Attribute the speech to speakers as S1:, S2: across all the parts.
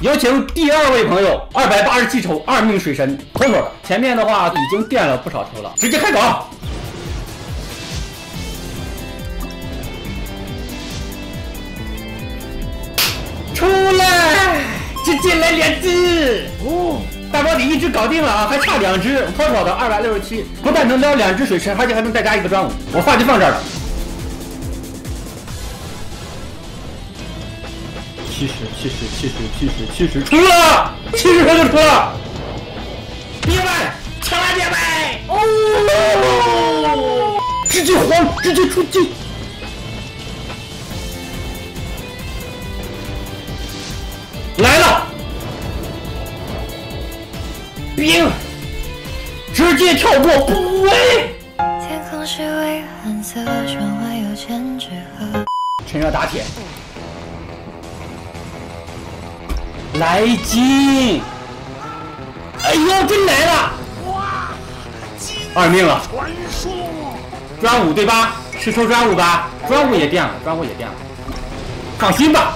S1: 有请第二位朋友，二百八十七抽，二命水神，妥妥的。前面的话已经垫了不少抽了，直接开搞。出来，直接来两只。哦，大包底一只搞定了啊，还差两只，妥妥的二百六十七，不但能撩两只水神，而且还能再加一个专武。我话就放这儿了。七十，七十，七十，七十，七十，出了，七十分就出了，别们，千万别卖，哦，直接黄，直接出击，来了，兵，直接跳过补位，天空是蔚蓝色，窗外有千纸鹤，趁热打铁。来金！哎呦，真来了！哇，二命了！专武对吧？是抽专武吧？专武也变了，专武也变了。放心吧。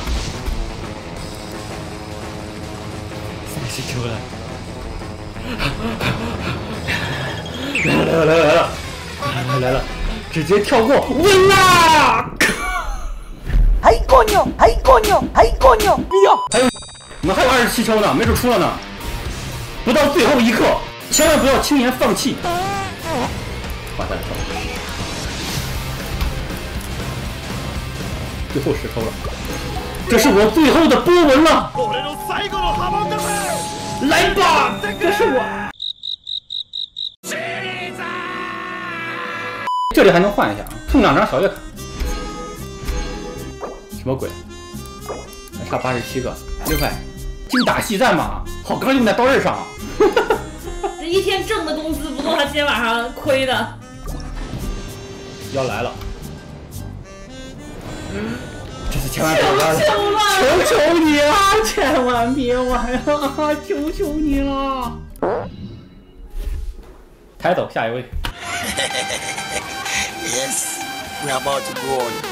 S1: 三十抽了。来了来了来了来了来了来了！直接跳过，稳啦！哎，过牛！哎，过牛！哎，过牛！必要！还有。我们还有二十七抽呢，没准出了呢。不到最后一刻，千万不要轻言放弃。最后十抽了，这是我最后的波纹了。来吧，这是我。这里还能换一下啊，送两张小月卡。什么鬼？还差八十七个，六块。精打细算嘛，好钢用在刀刃上。
S2: 这一天挣的工资不够他今天晚上亏的。
S1: 要来了，这次千万别玩了，求求你了，千万别玩了，求求你了。抬走下一位。Yes, we are about to go on.